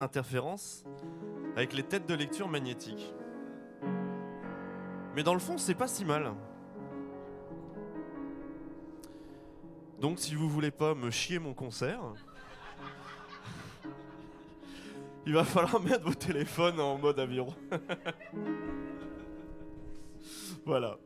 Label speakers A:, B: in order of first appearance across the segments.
A: interférence avec les têtes de lecture magnétiques. Mais dans le fond, c'est pas si mal. Donc si vous voulez pas me chier mon concert, il va falloir mettre vos téléphones en mode avion. voilà.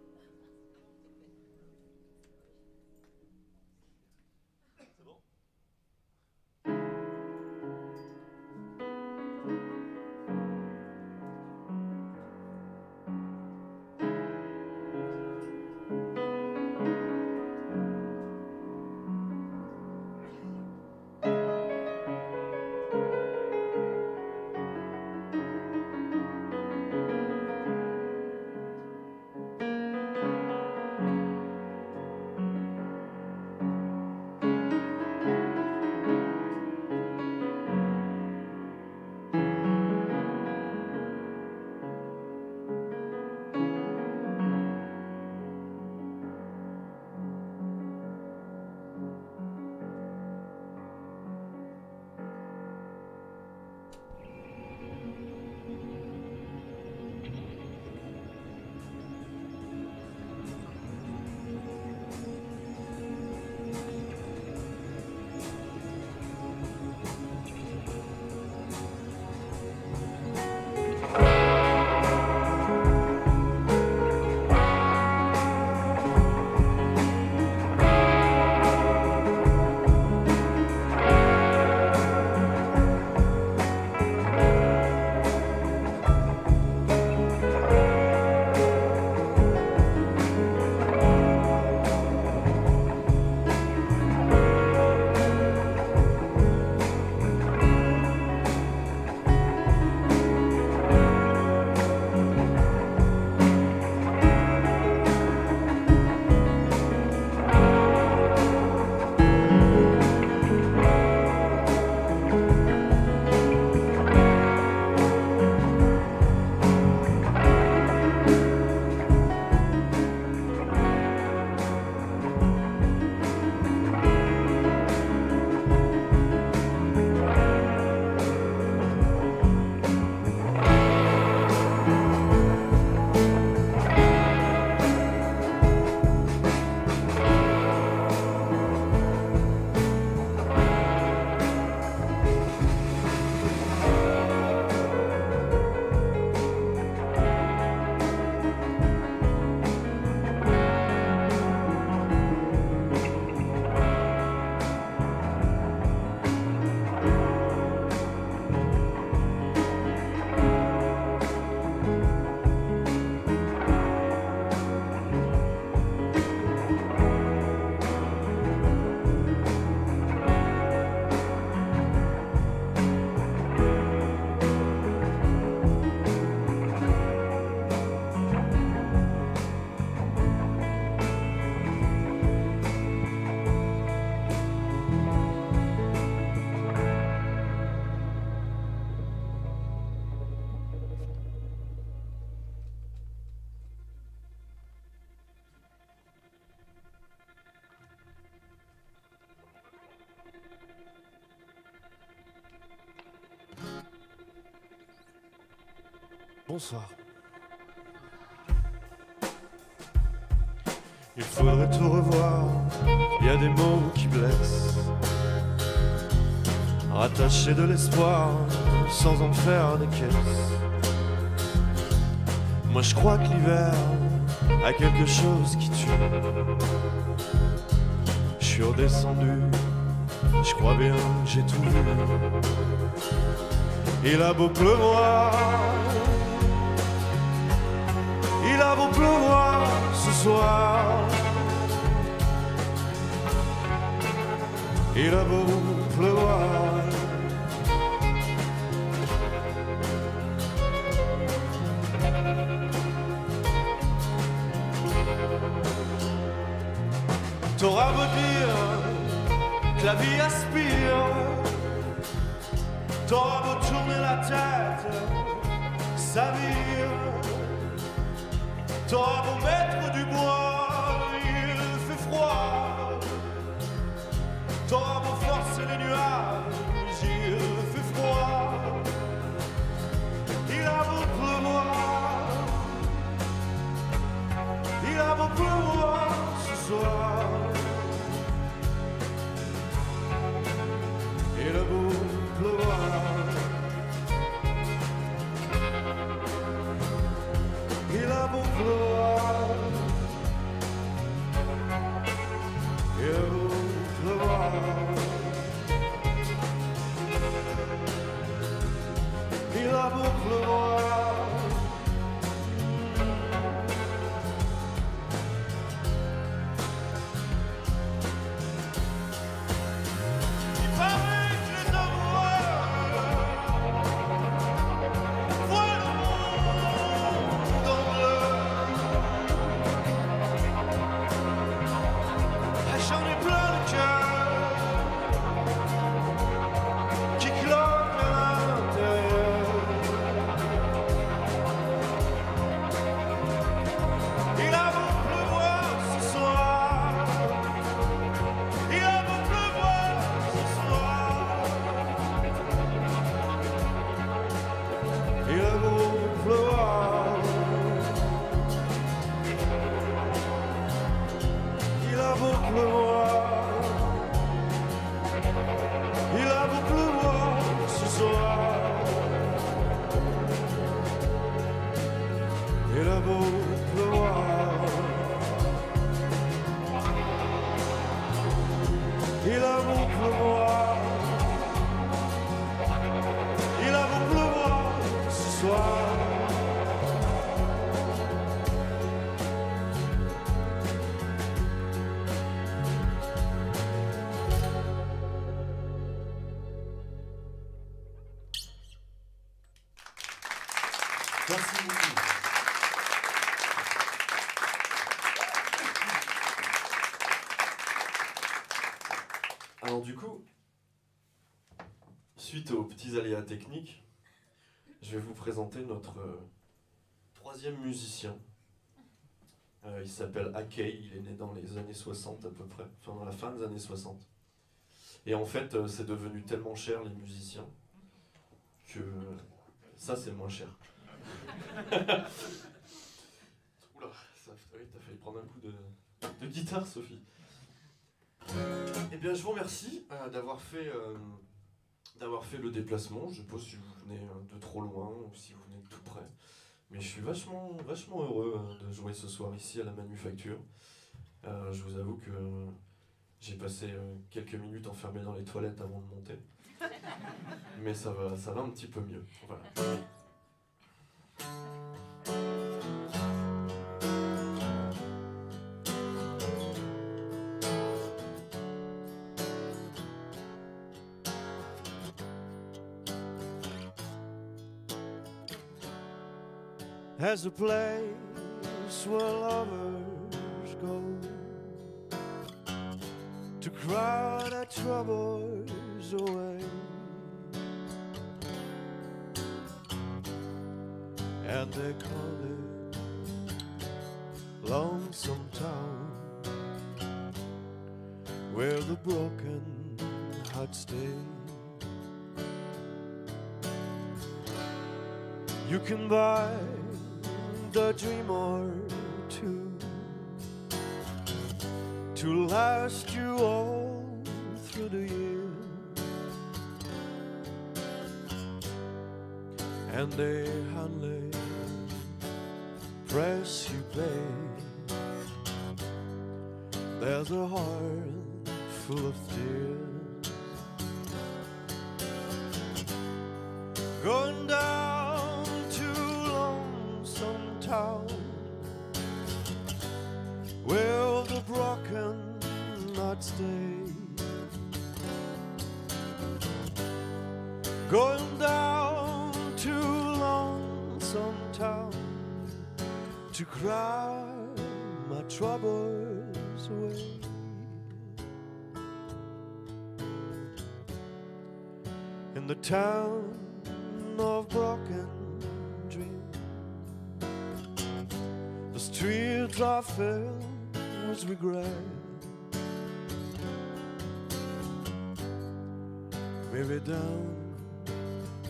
A: Bonsoir. Il faudrait tout revoir, il y a des mots qui blessent. Rattacher de l'espoir sans en faire des caisses. Moi je crois que l'hiver a quelque chose qui tue. Je suis redescendu, je crois bien que j'ai tout vu. Il a beau pleuvoir, il a beau pleuvoir ce soir. Il a beau pleuvoir. T'auras beau dire que la vie aspire, t'auras beau tourner la tête, ça vire. T'auras beau mettre du bois, Il
B: techniques, je vais vous présenter notre euh, troisième musicien. Euh, il s'appelle Akei, il est né dans les années 60 à peu près, enfin dans la fin des années 60. Et en fait, euh, c'est devenu tellement cher les musiciens que ça c'est moins cher. Oula, ça, oui, t'as failli prendre un coup de, de guitare, Sophie. Eh bien, je vous remercie euh, d'avoir fait, euh, d'avoir fait le déplacement. Je sais pas si vous venez euh, de trop loin ou si vous venez de tout près. Mais je suis vachement, vachement heureux euh, de jouer ce soir ici à la Manufacture. Euh, je vous avoue que j'ai passé quelques minutes enfermé dans les toilettes avant de monter. Mais ça va, ça va un petit peu mieux. Voilà.
A: As a place where lovers go to cry their troubles away. And they call it Lonesome Town, where the broken heart stay. You can buy the dream or two to last you all through the year. And they hardly press you play. There's a heart full of tears town of broken dreams. The streets are filled with regret. Maybe down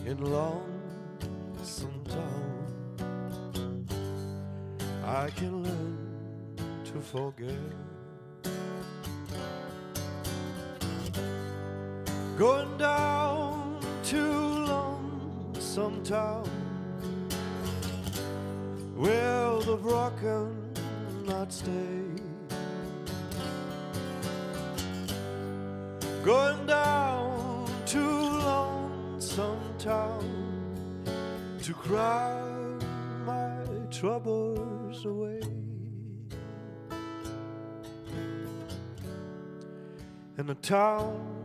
A: in lonesome town, I can learn to forget. Going down lonesome town where the broken not stay. Going down to lonesome town to cry my troubles away. In a town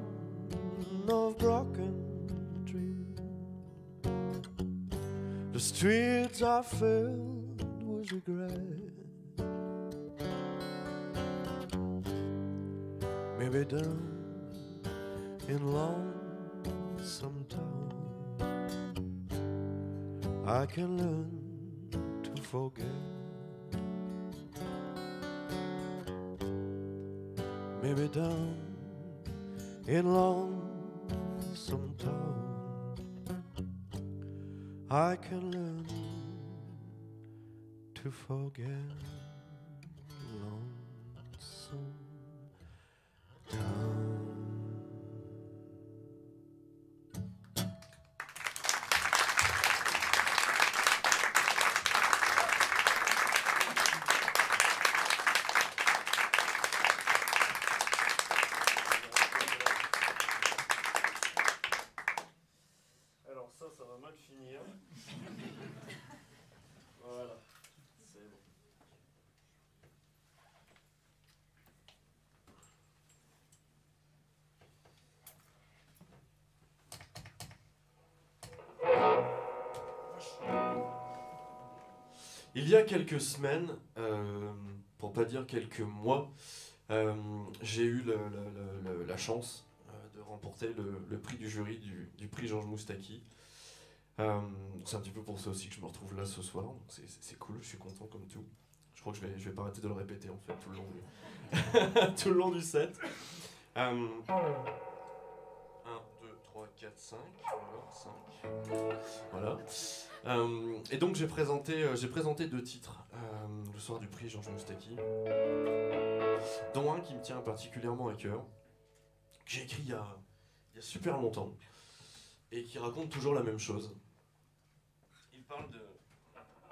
A: streets are filled with regret. Maybe down in lonesome town, I can learn to forget. Maybe down in lonesome town, I can learn to forget. Lonesome
B: Il y a quelques semaines, euh, pour pas dire quelques mois, euh, j'ai eu la chance euh, de remporter le, prix du jury du, prix Georges Moustaki. Euh, c'est un petit peu pour ça aussi que je me retrouve là ce soir, donc c'est- cool, je suis content comme tout. Je crois que je vais, vais pas arrêter de le répéter en fait tout le long du, tout le long du set. Euh, 1, 2, 3, 4, 5. Voilà, 5. Voilà. Euh, et donc j'ai présenté, euh, j'ai présenté deux titres euh, le soir du prix Georges Moustaki, dont un qui me tient particulièrement à cœur, que j'ai écrit il y, a, il y a super longtemps, et qui raconte toujours la même chose. Il parle de...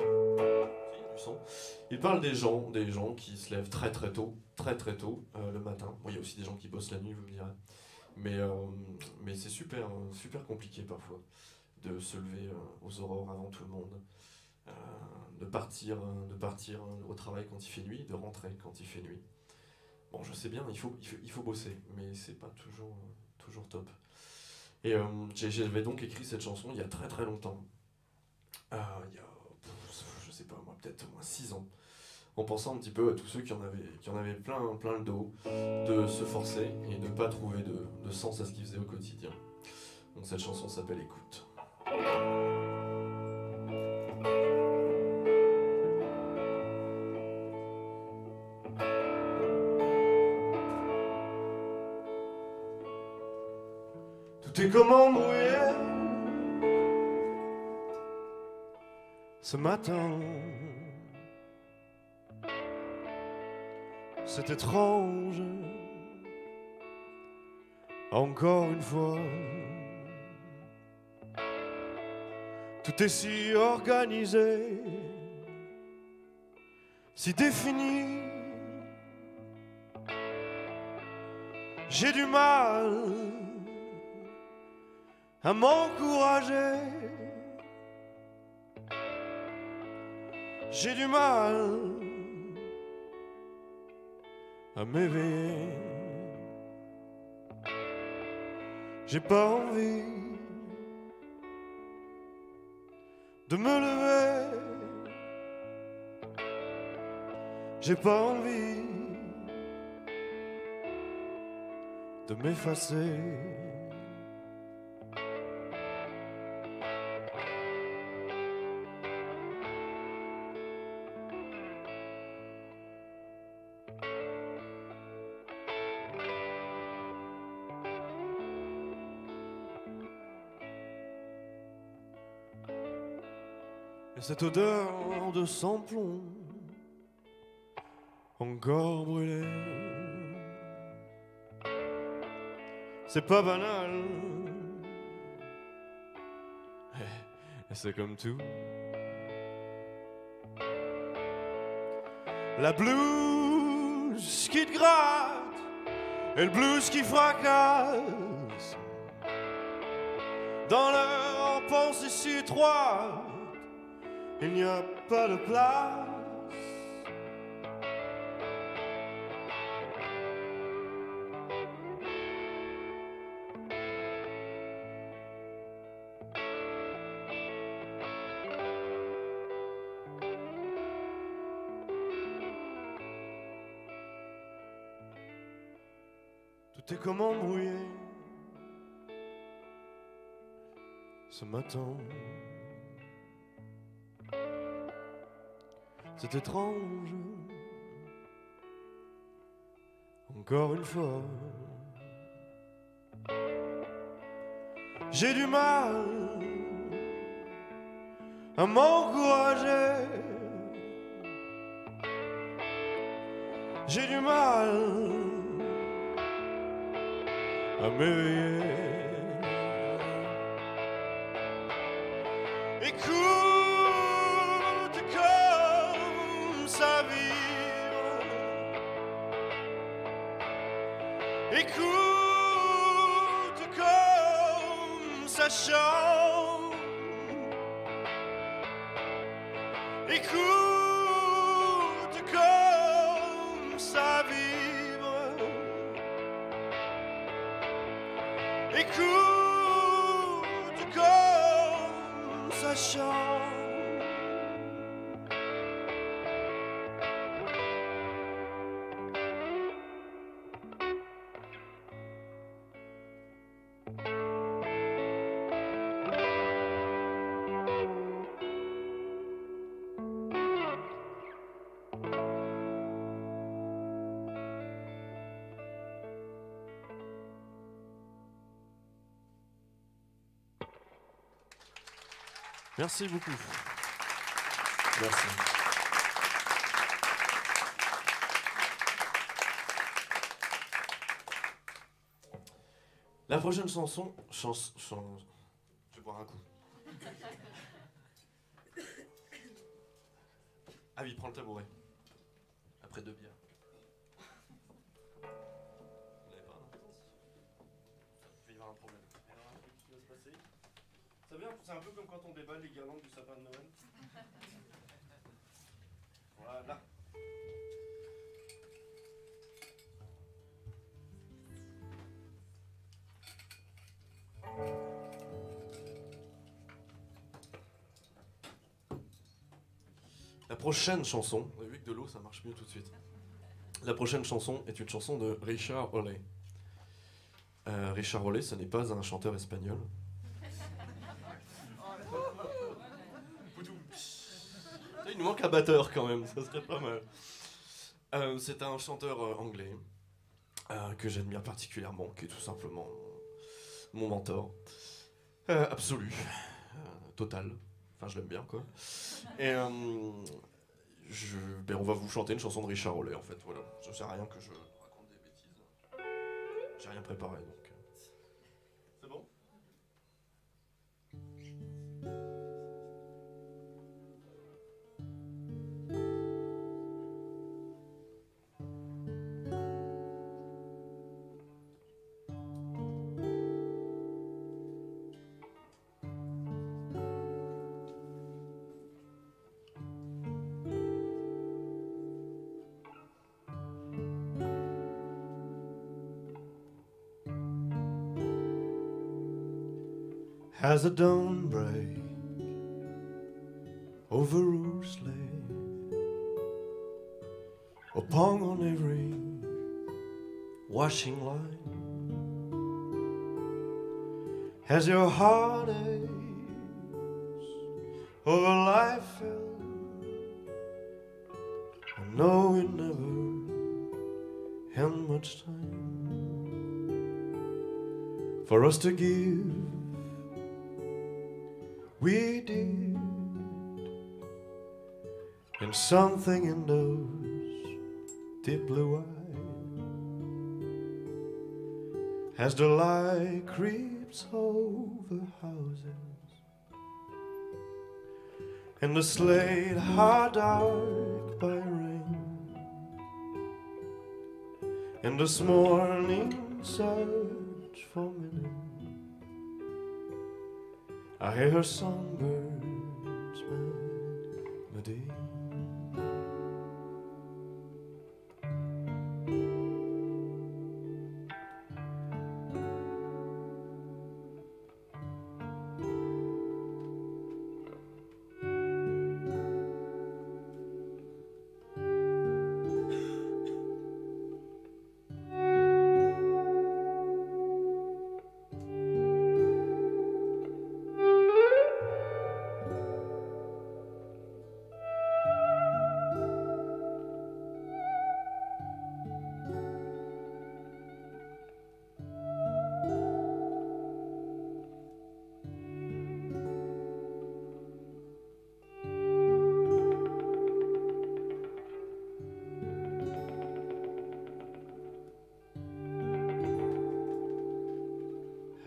B: Il y a du son. Il parle des gens, des gens qui se lèvent très très tôt, très très tôt euh, le matin. Bon, il y a aussi des gens qui bossent la nuit, vous me direz. Mais, euh, mais c'est super, super compliqué parfois de se lever euh, aux aurores avant tout le monde, euh, de partir, euh, de partir au travail quand il fait nuit, de rentrer quand il fait nuit. Bon, je sais bien, il faut, il faut, il faut bosser, mais c'est pas toujours, toujours top. Et euh, j'avais donc écrit cette chanson il y a très très longtemps. Il y a, je sais pas moi, peut-être au moins 6 ans. En pensant un petit peu à tous ceux qui en avaient, qui en avaient plein, plein le dos, de se forcer et de ne pas trouver de, de sens à ce qu'ils faisaient au quotidien. Donc cette chanson s'appelle Écoute.
A: Tout est comme embrouillé ce matin. C'est étrange. Encore une fois. Tout est si organisé, si défini. J'ai du mal à m'encourager. J'ai du mal à m'éveiller. J'ai pas envie de me lever. J'ai pas envie de m'effacer. Cette odeur de sans-plomb encore brûlée. C'est pas banal. Et c'est comme tout. La blouse qui te gratte et le blues qui fracasse. Dans leur pensée si étroite il n'y a pas de place. Tout est comme embrouillé ce matin. C'est étrange. Encore une fois. J'ai du mal à m'encourager. J'ai du mal à m'éveiller. Écoute comme Merci beaucoup.
B: Merci. La prochaine chanson, chance, chance. Je vais boire un coup. Ah oui, prends le tabouret. Ça vient, c'est un peu comme quand on déballe les guirlandes du sapin de Noël. Voilà. La prochaine chanson, vous avez vu que de l'eau ça marche mieux tout de suite. La prochaine chanson est une chanson de Richard Hawley. Euh, Richard Hawley, ce n'est pas un chanteur espagnol. Il nous manque un batteur quand même, ça serait pas mal. Euh, c'est un chanteur euh, anglais euh, que j'admire particulièrement, qui est tout simplement mon, mentor. Absolu, total. Enfin, je l'aime bien quoi. Et je, ben, on va vous chanter une chanson de Richard Hawley en fait. Voilà, ça sert à rien que je raconte des bêtises. J'ai rien préparé donc.
A: As the dawn break over Rusley, upon on every washing line, as your heart aches over life fell, I know it never had much time for us to give we did, and something in those deep blue eyes, as the light creeps over houses, and the slate hard dark by rain, and this morning search for meaning. I hear her songbirds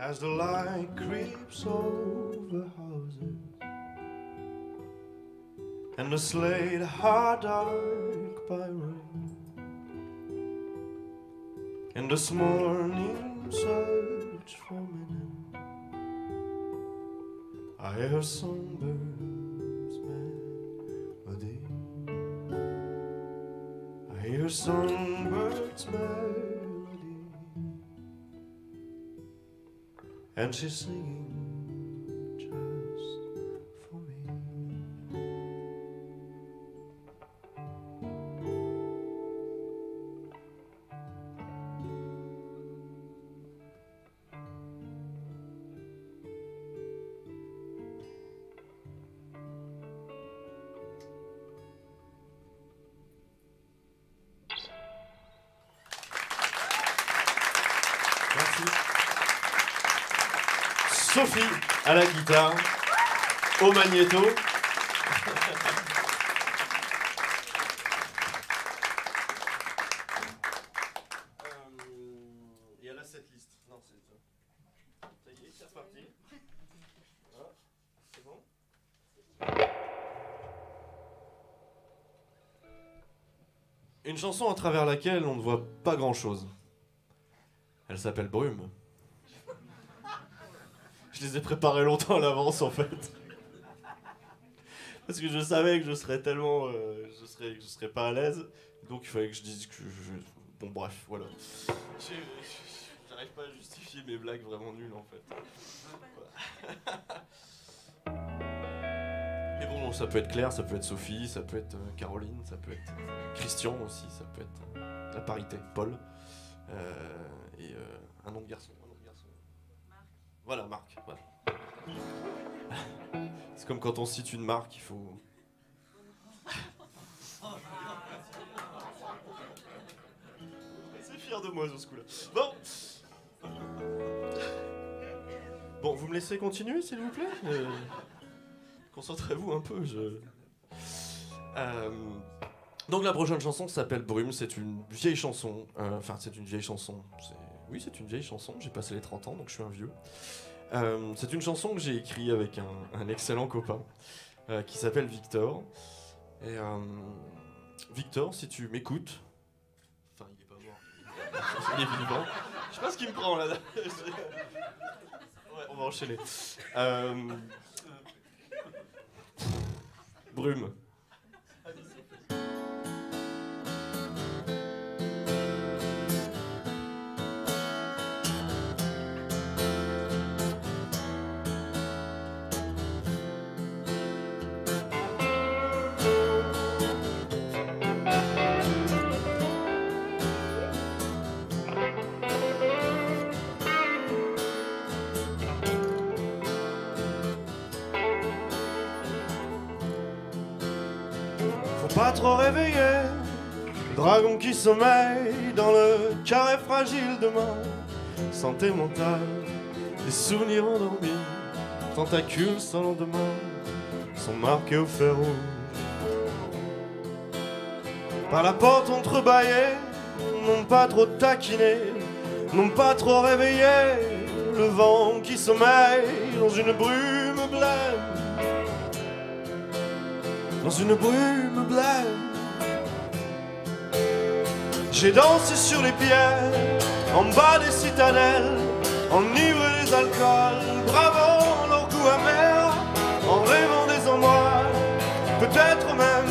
A: As the light creeps over houses and the slate hard dark by rain, and this morning search for meaning, I hear songbirds and she's singing Une chanson à travers laquelle on ne voit pas grand chose. Elle s'appelle Brume. Je les ai préparés longtemps à l'avance en fait. Parce que je savais que je serais tellement. euh, je, serais, je serais pas à l'aise. Donc il fallait que je dise que je. Bon, bref, voilà. J'arrive pas à justifier mes blagues vraiment nulles en fait. Mais bon, ça peut être Claire, ça peut être Sophie, ça peut être euh, Caroline, ça peut être euh, Christian aussi, ça peut être euh, la parité, Paul. Euh, et euh, un nom de garçon. Un nom de garçon. Voilà, Marc. Voilà. C'est comme quand on cite une marque, il faut. C'est fier de moi sur ce coup-là. Bon. Bon, vous me laissez continuer, s'il vous plaît? Euh, Concentrez-vous un peu. Euh, Donc la prochaine chanson s'appelle Brume. C'est une vieille chanson. Euh, Enfin, c'est une vieille chanson. Oui, c'est une vieille chanson. J'ai passé les 30 ans, donc je suis un vieux. Euh, c'est une chanson que j'ai écrite avec un, excellent copain qui s'appelle Victor. Victor, si tu m'écoutes, enfin il est pas mort, il est vivant. Je sais pas ce qu'il me prend là. ouais, on va enchaîner. Brume. Pas trop réveiller le dragon qui sommeille dans le carré fragile de ma santé mentale. Des souvenirs endormis, tentacules sans lendemain, sont marqués au fer. Par la porte entrebâillée, non pas trop taquiné, non pas trop réveillé, le vent qui sommeille dans une brume dans une brume blême. J'ai dansé sur les pierres, en bas des citadelles, enivré des alcools, bravant leur goût amer, en rêvant des endroits, peut-être même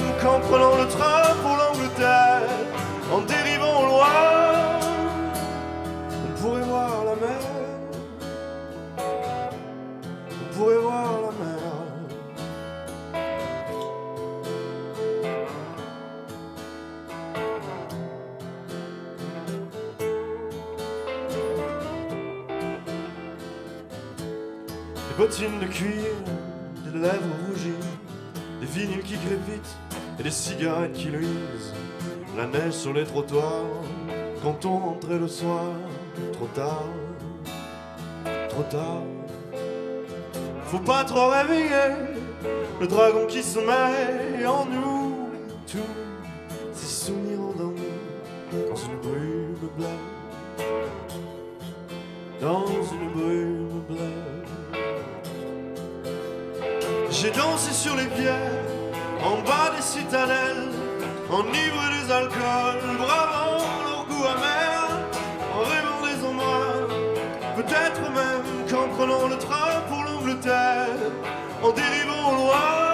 A: de cuir, des lèvres rougies, des vinyles qui crépitent et des cigarettes qui luisent. La neige sur les trottoirs quand on rentrait le soir, trop tard, trop tard. Faut pas trop réveiller le dragon qui sommeille en nous, tous ces souvenirs endormis dans une brume bleue, dans une brume bleue. J'ai dansé sur les pierres, en bas des citadelles, enivré des alcools, bravant leur goût amer, en rêvant des endroits, peut-être même qu'en prenant le train pour l'Angleterre, en dérivant au loin,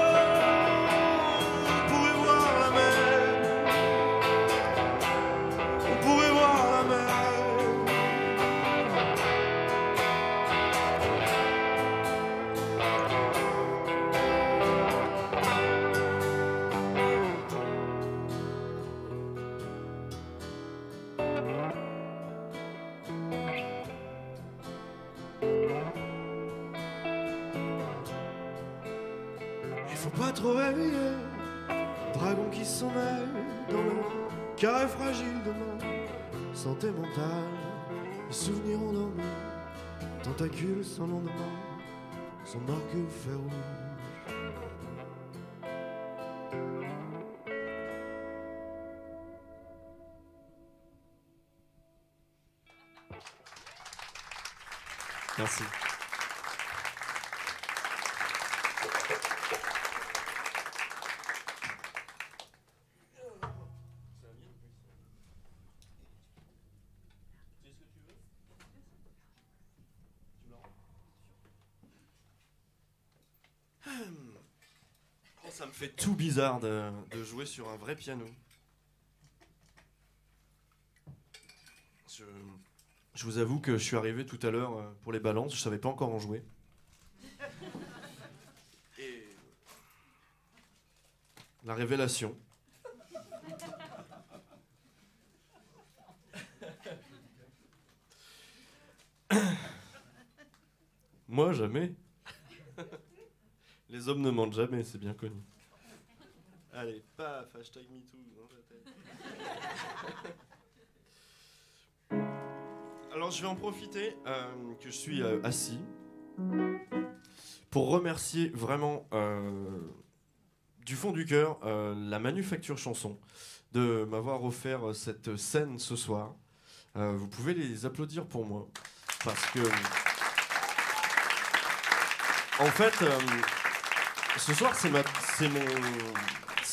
A: santé mentale Les souvenirs endormis Tentacules sans lendemain Son arc au fer rouge Merci. Fait tout bizarre de, jouer sur un vrai piano. Je, je vous avoue que je suis arrivé tout à l'heure euh, pour les balances, je savais pas encore en jouer. Et la révélation. Moi, jamais. Les hommes ne mentent jamais, c'est bien connu. Allez, paf, hashtag MeToo. tête. Alors je vais en profiter euh, que je suis euh, assis pour remercier vraiment euh, du fond du cœur la Manufacture Chanson de m'avoir offert cette scène ce soir. Vous pouvez les applaudir pour moi parce que en fait ce soir, c'est ma- c'est mon,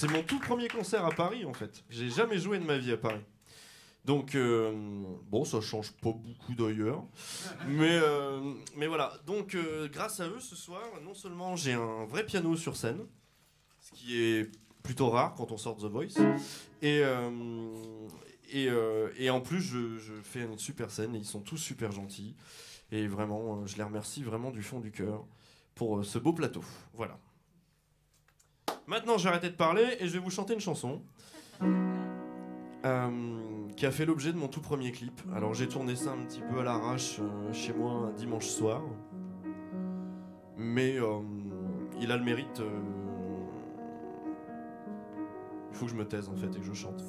A: c'est mon tout premier concert à Paris, en fait. J'ai jamais joué de ma vie à Paris. Donc, euh, bon, ça change pas beaucoup d'ailleurs. Mais, euh, mais voilà. Donc, euh, grâce à eux, ce soir, non seulement j'ai un vrai piano sur scène, ce qui est plutôt rare quand on sort The Voice, et, et, en plus, je, je fais une super scène et ils sont tous super gentils. Et vraiment, je les remercie vraiment du fond du cœur pour ce beau plateau. Voilà. Maintenant, j'ai arrêté de parler et je vais vous chanter une chanson euh, qui a fait l'objet de mon tout premier clip. Alors, j'ai tourné ça un petit peu à l'arrache euh, chez moi un dimanche soir, mais euh, il a le mérite. Il faut que je me taise en fait et que je chante.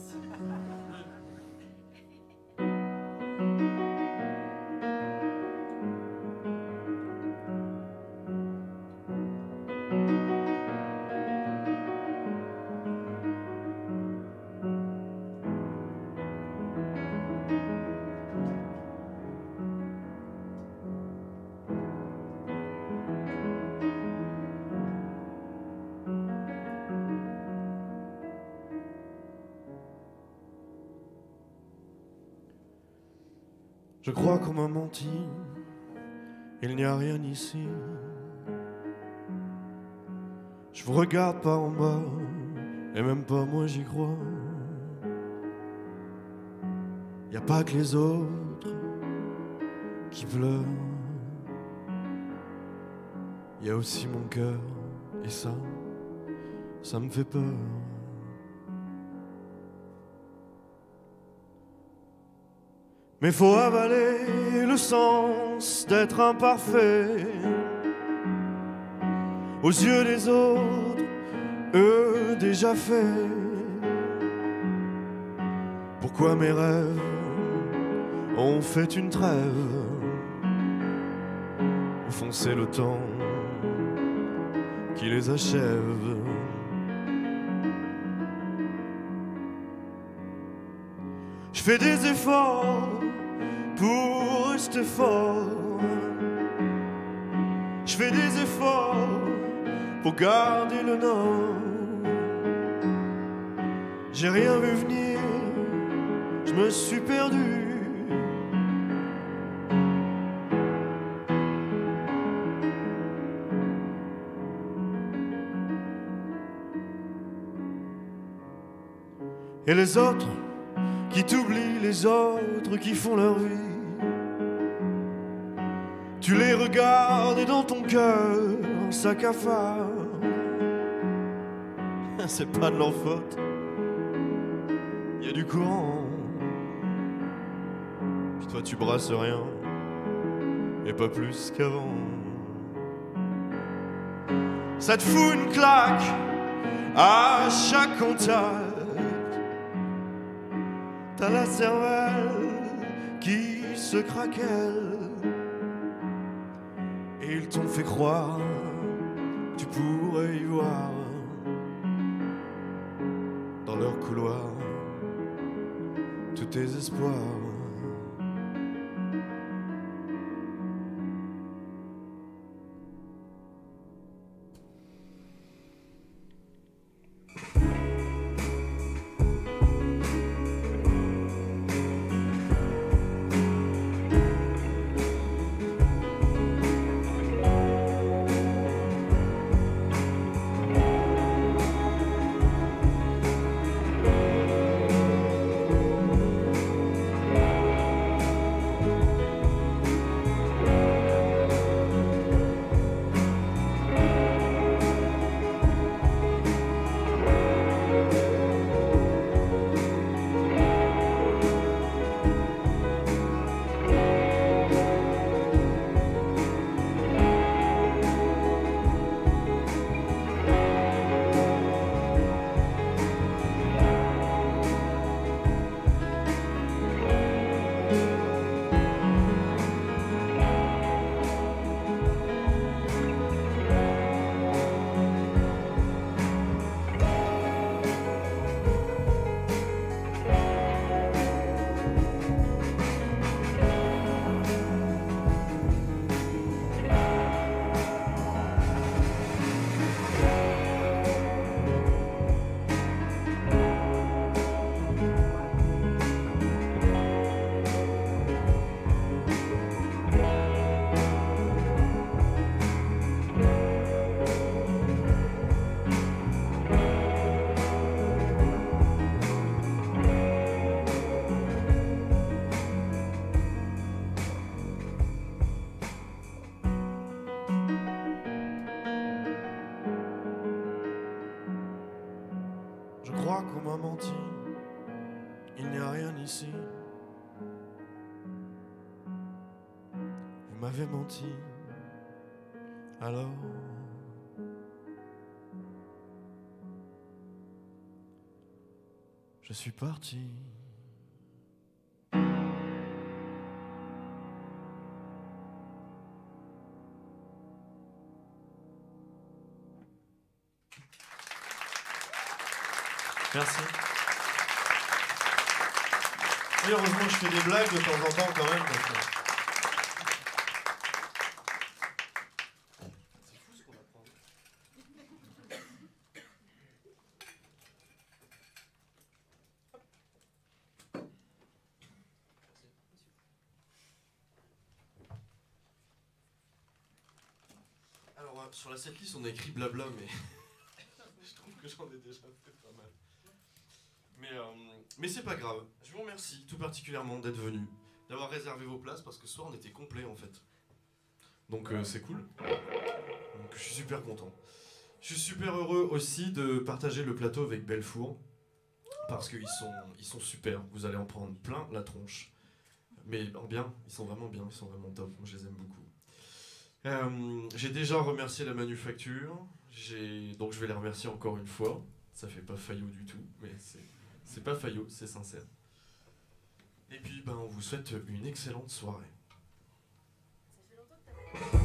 A: Qu'on m'a menti, il n'y a rien ici. Je vous regarde pas en bas, et même pas moi j'y crois. Y a pas que les autres qui pleurent. Y a aussi mon cœur, et ça, ça me fait peur. Mais faut avaler le sens d'être imparfait. aux yeux des autres, eux déjà faits. Pourquoi mes rêves ont fait une trêve? Au le temps qui les achève. Je fais des efforts pour rester fort. Je fais des efforts pour garder le nord. J'ai rien vu venir, je me suis perdu. Et les autres qui t'oublient, les autres qui font leur vie. Tu les regardes et dans ton cœur, ça cafard. C'est pas de leur faute. Y a du courant. Puis toi, tu brasses rien. Et pas plus qu'avant. Ça te fout une claque à chaque contact. T'as la cervelle qui se craquelle. T'ont fait croire, tu pourrais y voir dans leur couloir tous tes espoirs. Il n'y a rien ici. Vous m'avez menti. Alors? Je suis parti. Merci. Et heureusement, je fais des blagues de temps en temps quand même. C'est fou ce qu'on apprend. Alors, euh, sur la setlist, on a écrit blabla, mais je trouve que j'en ai déjà fait pas mal. Mais, euh, mais c'est pas grave. Je vous remercie tout particulièrement d'être venu, d'avoir réservé vos places parce que ce soir on était complet en fait. Donc euh, c'est cool. Donc je suis super content. Je suis super heureux aussi de partager le plateau avec Belfour parce qu'ils sont, ils sont super. Vous allez en prendre plein la tronche. Mais en bien, ils sont vraiment bien, ils sont vraiment top. Moi je les aime beaucoup. Euh, j'ai déjà remercié la manufacture, donc je vais les remercier encore une fois. Ça fait pas faillot du tout, mais c'est pas faillot, c'est sincère. Et puis ben, on vous souhaite une excellente soirée. à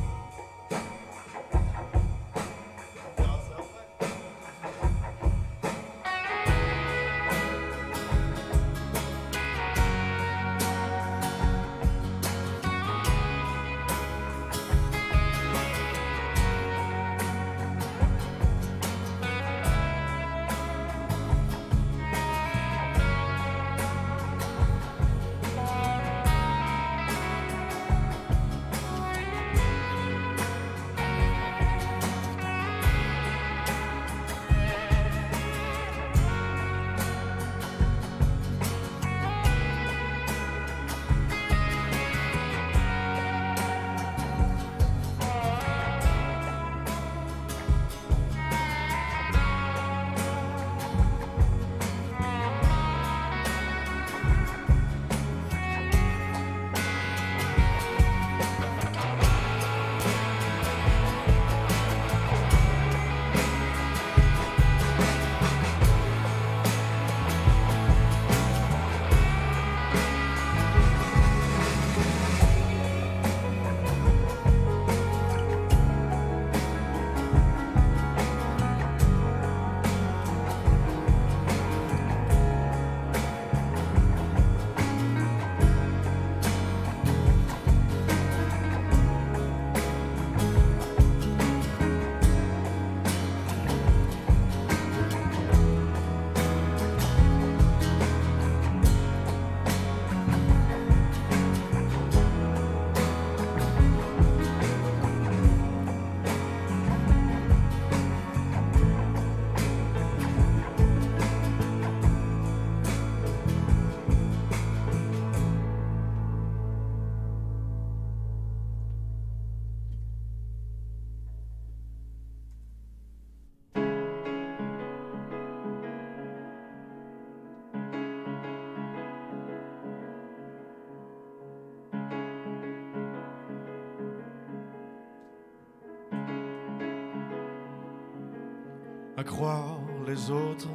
A: croire les autres,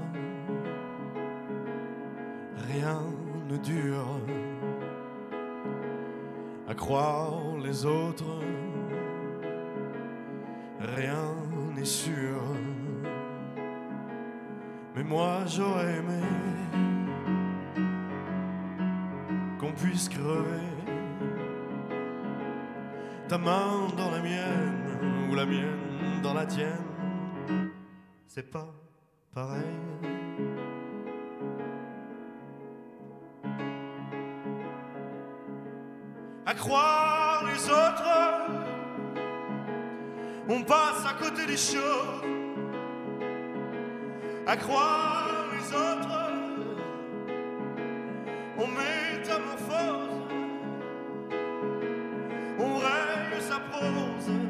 A: rien ne dure. À croire les autres, rien n'est sûr. Mais moi j'aurais aimé qu'on puisse crever. Ta main dans la mienne ou la mienne dans la tienne c'est pas pareil. À croire les autres, on passe à côté des choses. À croire les autres, on métamorphose, on règle sa prose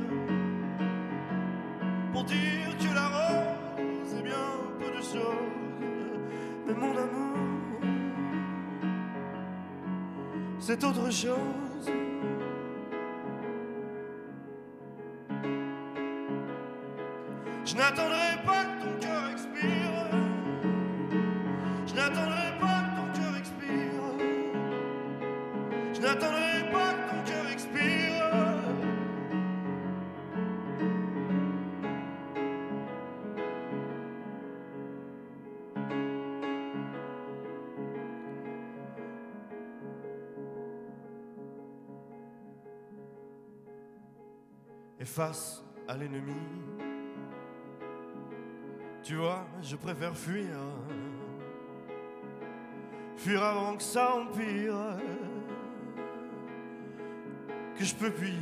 A: c'est autre chose. Je n'attendrai face à l'ennemi. Tu vois, je préfère fuir, fuir avant que ça empire, que je peux puis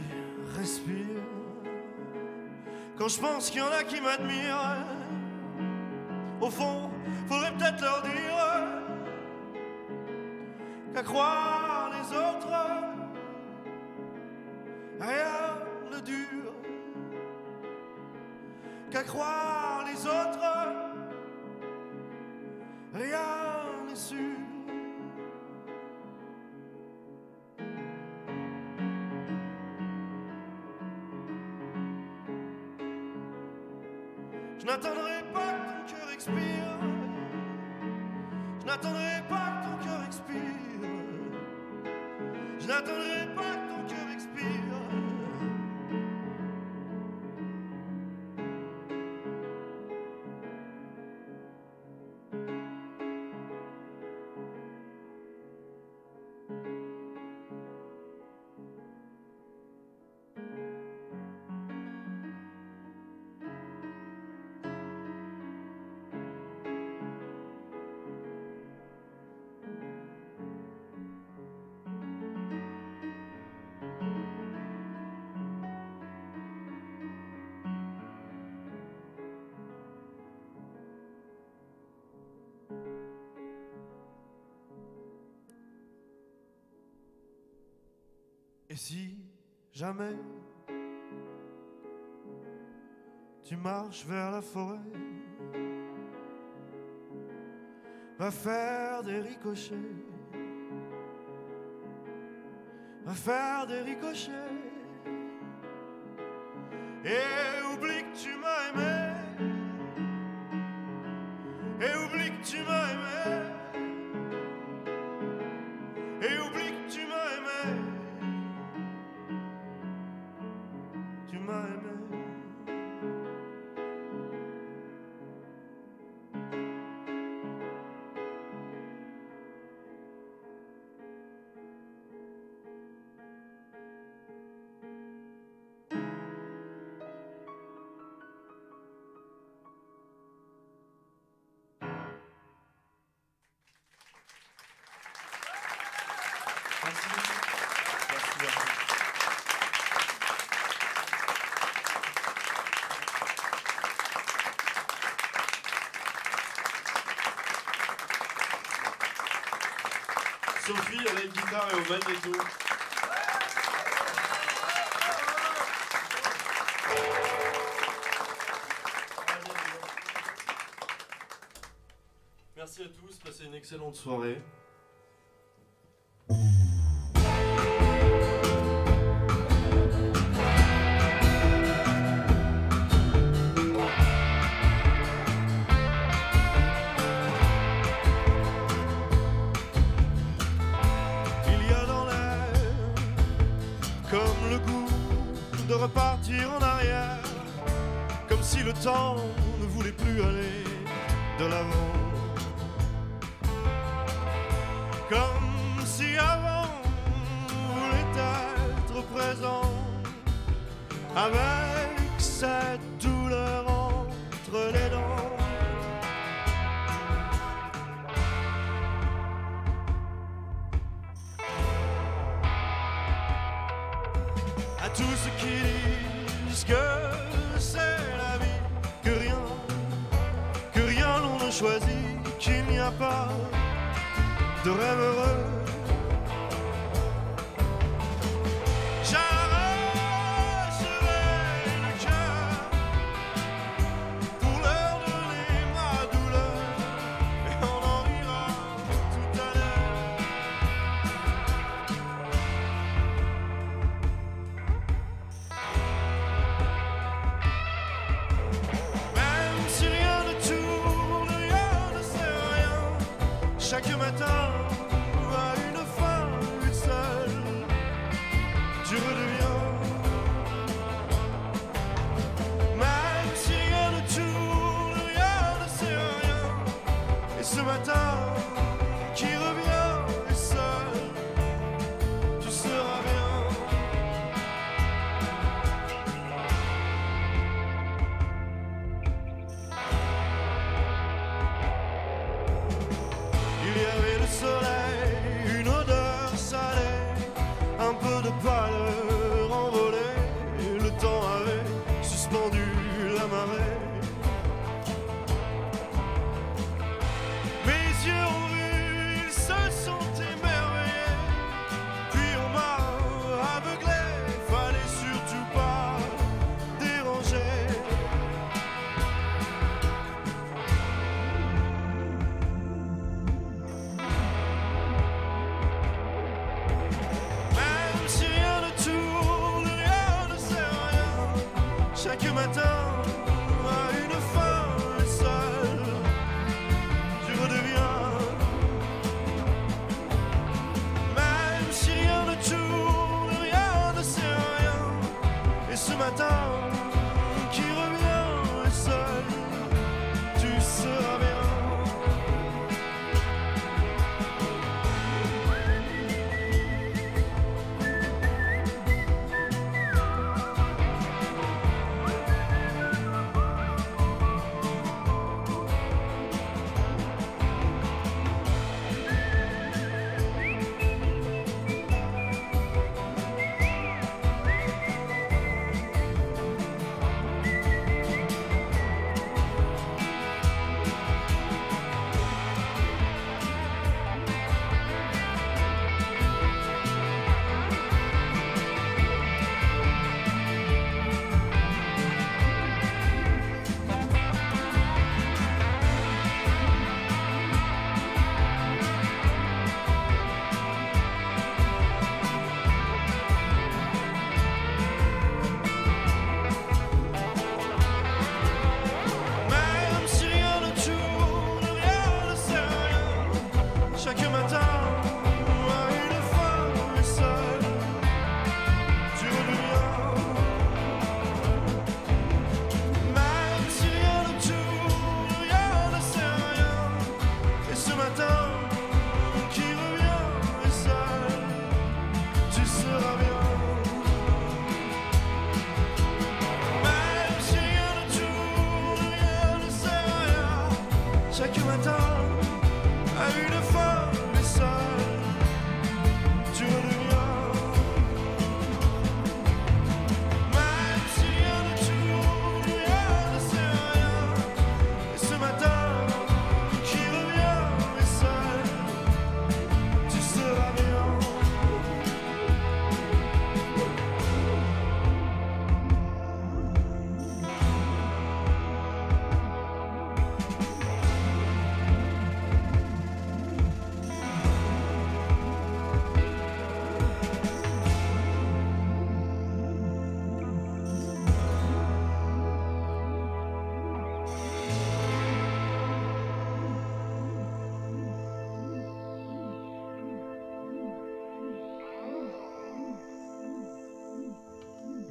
A: respirer. Quand je pense qu'il y en a qui m'admirent, au fond, faudrait peut-être leur dire qu'à croire les autres, qu'à croire les autres. Rien n'est sûr. Je n'attendrai pas que ton cœur expire. Je n'attendrai pas que ton cœur expire. Je Et si jamais tu marches vers la forêt, va faire des ricochets, va faire des ricochets, et oublie que tu m'as aimé, et oublie que tu m'as Sophie à la guitare et au magnéto. Merci à tous, passez une excellente soirée. avec sa douleur entre les dents. À tous ceux qui disent que c'est la vie, que rien, que rien l'on ne choisit, qu'il n'y a pas de rêve heureux.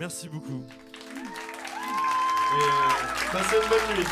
A: Merci beaucoup. Et euh, passez une bonne nuit.